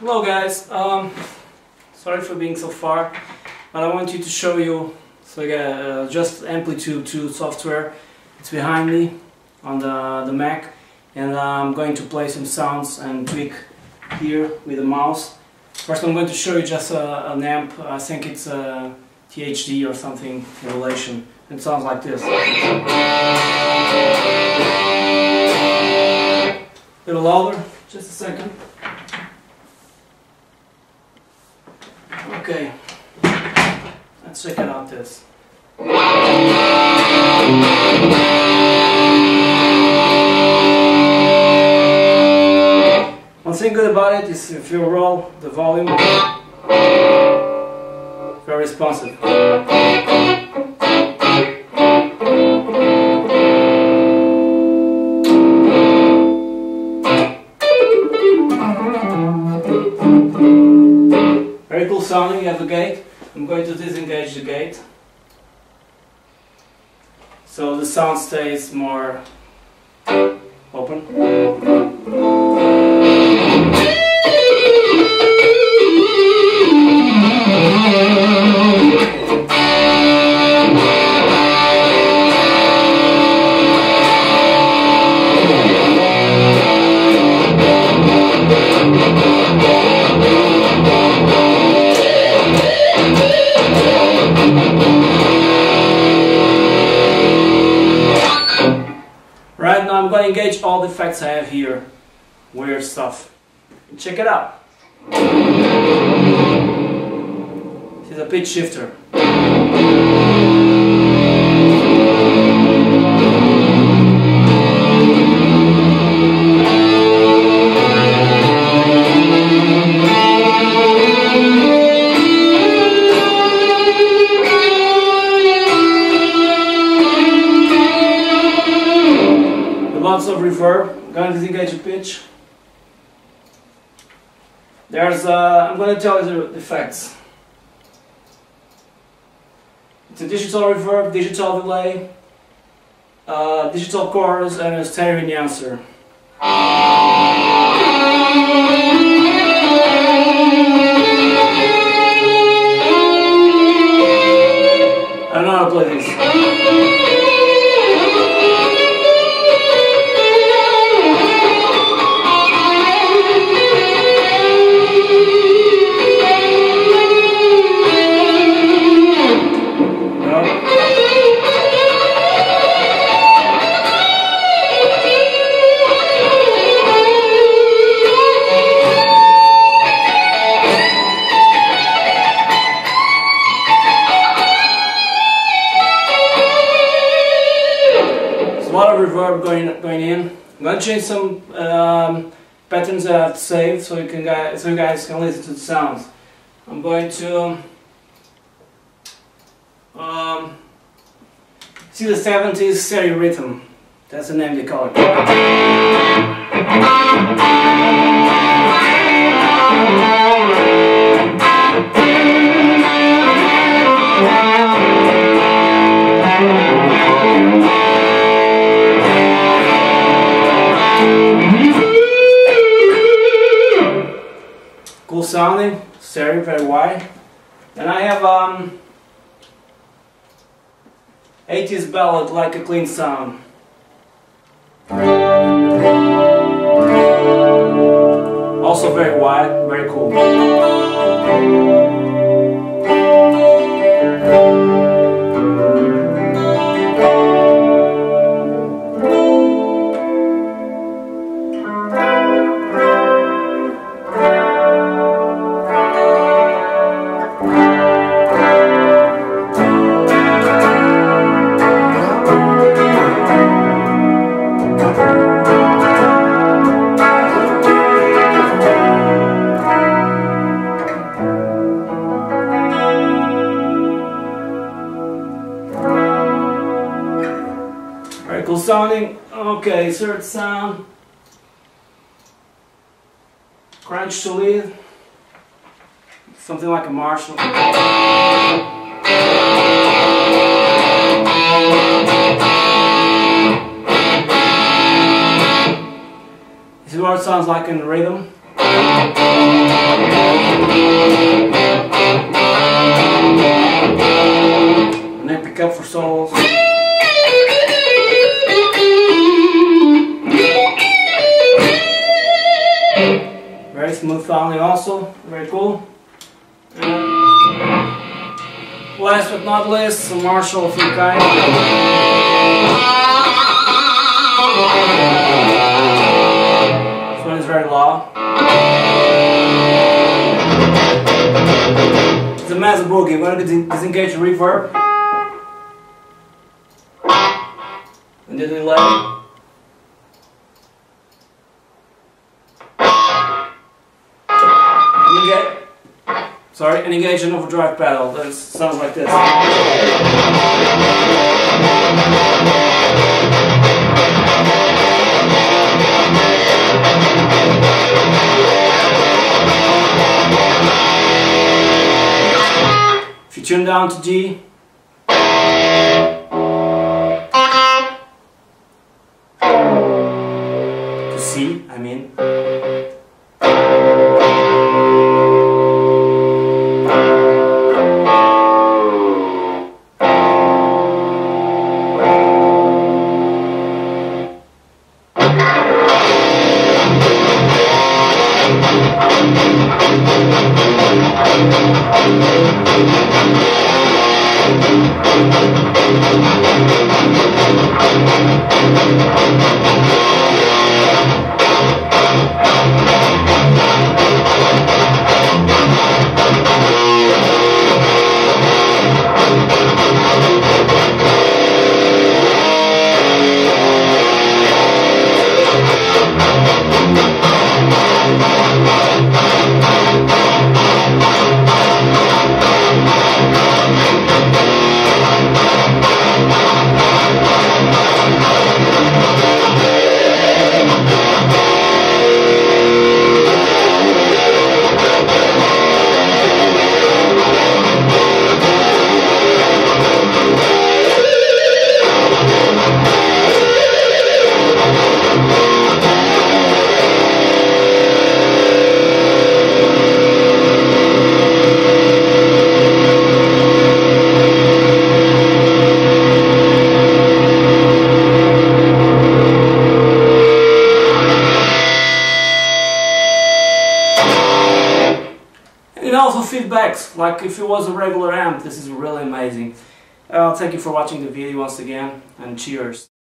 Hello guys, um, sorry for being so far, but I want you to show you, so yeah, uh, just Amplitube 2 software, it's behind me on the, the Mac, and I'm going to play some sounds and tweak here with the mouse. First I'm going to show you just a, an amp, I think it's a THD or something, relation. it sounds like this. A little louder, just a second. Okay, let's check it out this. One thing good about it is if you roll the volume, very responsive. Very cool sounding, you have a gate. I'm going to disengage the gate. So the sound stays more open. Right now I'm going to engage all the effects I have here. Weird stuff. Check it out. This is a pitch shifter. Lots of reverb. To disengage the pitch. There's, uh, I'm going to tell you the effects. It's a digital reverb, digital delay, uh, digital chorus, and a stereo enhancer. Going going in. I'm gonna change some um, patterns that I've saved so you can guys so you guys can listen to the sounds. I'm going to um, see the 70s stereo rhythm. That's the name they call it. Cool sounding, stereo very wide. And I have um 80s ballad like a clean sound. Very. Okay, third sound. Crunch to lead. Something like a Marshall. This is what it sounds like in the rhythm. And then pick up for solos. Sounding also, very cool. Last but not least, Marshall some. This one is very low. It's a Mesa Boogie. I'm to disengage the reverb. And the delay. And sorry, and engage an overdrive pedal. That sounds like this. If you tune down to G, And like if it was a regular amp, this is really amazing. Uh, thank you for watching the video once again, and cheers.